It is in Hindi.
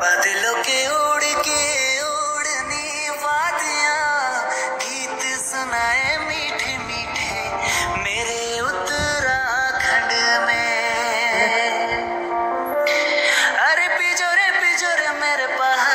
बादलों के उड़ के उड़ने वादियाँ, गीत सुनाए मीठे मीठे मेरे उत्तराखंड में। अरे पिजोरे पिजोरे मेरे पहाड़